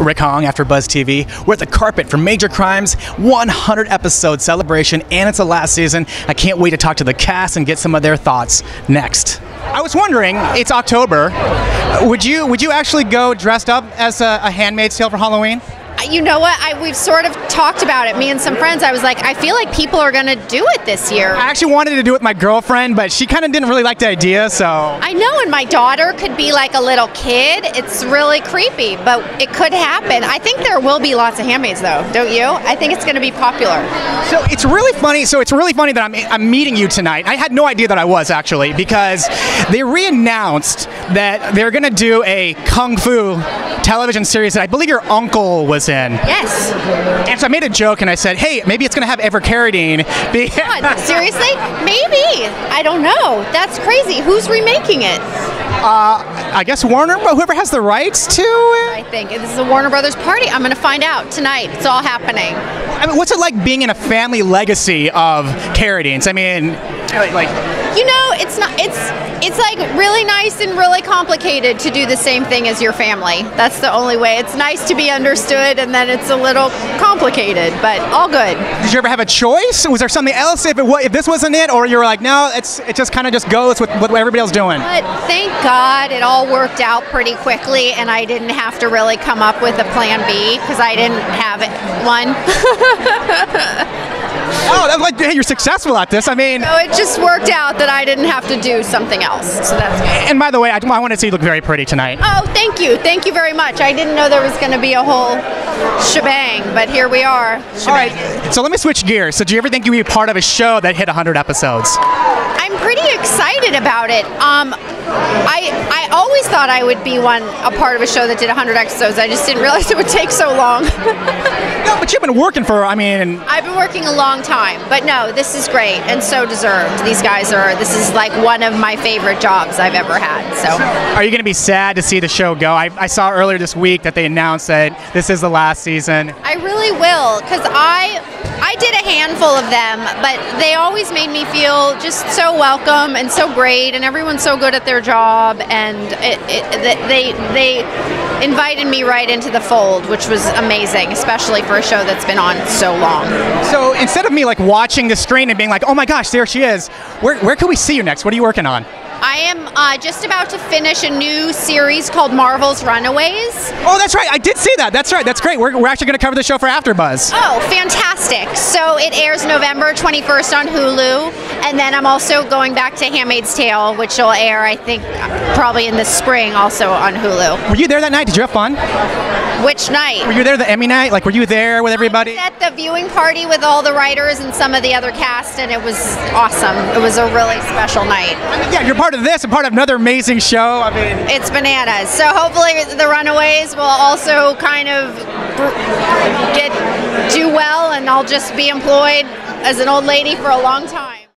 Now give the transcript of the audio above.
Rick Hong AfterBuzz TV. We're at the carpet for Major Crimes 100 episode celebration, and it's the last season. I can't wait to talk to the cast and get some of their thoughts next. I was wondering, it's October. Would you would you actually go dressed up as a, a Handmaid's Tale for Halloween? You know what? I, we've sort of talked about it. Me and some friends. I was like, I feel like people are going to do it this year. I actually wanted to do it with my girlfriend, but she kind of didn't really like the idea. So I know, and my daughter could be like a little kid. It's really creepy, but it could happen. I think there will be lots of handmaids, though. Don't you? I think it's going to be popular. So it's really funny. So it's really funny that I'm, I'm meeting you tonight. I had no idea that I was actually because they re-announced that they're going to do a kung fu television series that I believe your uncle was in. Yes. And so I made a joke and I said, hey, maybe it's going to have Ever Carradine. Be-? Seriously? Maybe. I don't know. That's crazy. Who's remaking it? Uh, I guess Warner, whoever has the rights to it. I think this is a Warner Brothers party. I'm going to find out tonight. It's all happening. I mean, what's it like being in a family legacy of Carradines? I mean, like, You know, it's not. It's like really nice and really complicated to do the same thing as your family. That's the only way. It's nice to be understood, and then it's a little complicated, but all good. did you ever have a choice? Was there something else if it if this wasn't it, or you were like, no, it's it just kind of just goes with what everybody else doing? But thank God it all worked out pretty quickly, and I didn't have to really come up with a plan B because I didn't have it. One. That's like, hey, you're successful at this. I mean, so it just worked out that I didn't have to do something else. So that's good. and by the way, I, I want to see you look very pretty tonight. Oh, thank you. Thank you very much. I didn't know there was going to be a whole shebang, but here we are. All Shebang. right, so let me switch gears. So, do you ever think you'd be part of a show that hit 100 episodes? I'm pretty excited about it. Um, I I always thought I would be one a part of a show that did 100 episodes. I just didn't realize it would take so long. No, but you've been working for, I mean, I've been working a long time, but no, this is great and so deserved. These guys are. This is like one of my favorite jobs I've ever had. So. are you going to be sad to see the show go? I, I saw earlier this week that they announced that this is the last season. I really will, because I I did a handful of them, but they always made me feel just so welcome and so great, and everyone's so good at their job, and it, it, they they invited me right into the fold, which was amazing, especially for a show that's been on so long. So, instead of me like watching the screen and being like, oh my gosh, there she is, where, where can we see you next? What are you working on? I am uh, just about to finish a new series called Marvel's Runaways. Oh, that's right. I did see that. That's right. That's great. We're, we're actually going to cover the show for AfterBuzz. Oh, fantastic. So it airs November 21st on Hulu. And then I'm also going back to Handmaid's Tale, which will air, I think, probably in the spring also on Hulu. Were you there that night? Did you have fun? Which night? Were you there the Emmy night? Like, were you there with everybody? At the viewing party with all the writers and some of the other cast, and it was awesome. It was a really special night. Yeah, you're part of this and part of another amazing show. I mean, It's bananas. So hopefully the Runaways will also kind of get do well, and I'll just be employed as an old lady for a long time.